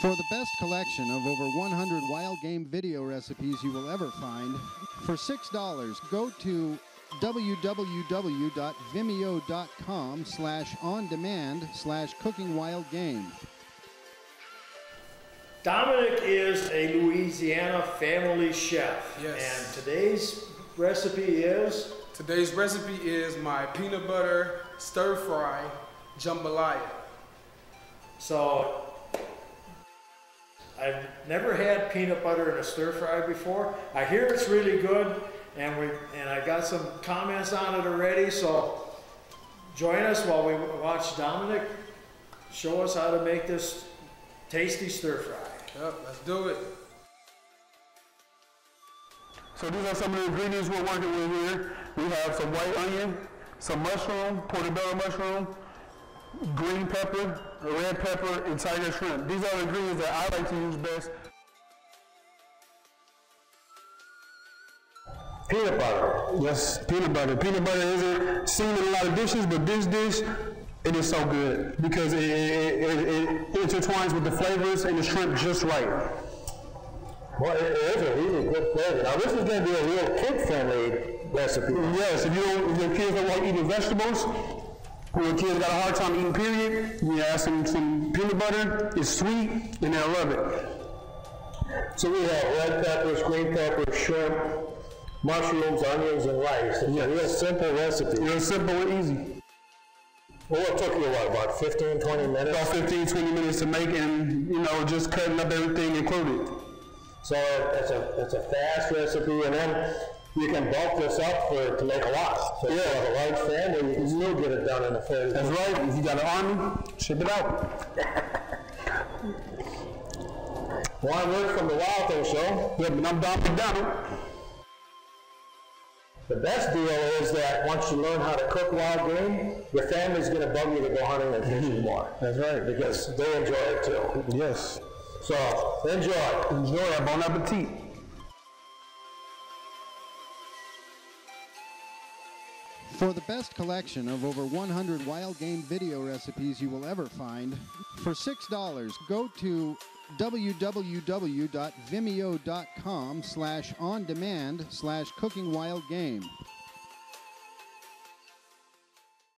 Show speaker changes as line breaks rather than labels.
For the best collection of over 100 wild game video recipes you will ever find, for $6, go to www.vimeo.com slash on demand slash cooking wild game.
Dominic is a Louisiana family chef.
Yes.
And today's recipe is
Today's recipe is my peanut butter stir fry jambalaya.
so I've never had peanut butter in a stir fry before. I hear it's really good and we and I got some comments on it already, so join us while we watch Dominic show us how to make this tasty stir fry.
Yep, let's do it.
So these are some of the ingredients we're working with here. We have some white onion, some mushroom, portobello mushroom, green pepper, red pepper, and tiger shrimp. These are the ingredients that I like to use best.
Peanut butter.
Yes, peanut butter. Peanut butter isn't seen in a lot of dishes, but this dish, it is so good because it, it, it, it intertwines with the flavors and the shrimp just right.
Well, it is a really good flavor. Now, this is going to be a real kid-friendly recipe.
Yes, if you don't, if your kids don't like eating vegetables, your kids got a hard time eating period, you ask some, some peanut butter, it's sweet, and they'll love it.
So we have red peppers, green peppers, shrimp, mushrooms, onions, and rice. It's a real simple recipe.
Real simple and easy.
Well, it took you, what, about 15, 20 minutes?
About 15, 20 minutes to make and, you know, just cutting up everything included.
So it's a, it's a fast recipe, and then you can bulk this up for, to make a lot. So if you have a large family, you still get it done in a fairly
That's right. If you got an army, ship it out.
One word from the Wild Thing Show.
Yep, I'm Dominic Donald.
The best deal is that once you learn how to cook wild game, your family's going to bug you to go hunting and fishing mm-hmm. more.
That's right.
Because they enjoy it too.
Yes.
So enjoy.
Enjoy. Bon appetit.
For the best collection of over 100 wild game video recipes you will ever find, for $6, go to www.vimeo.com slash on demand slash cooking wild game.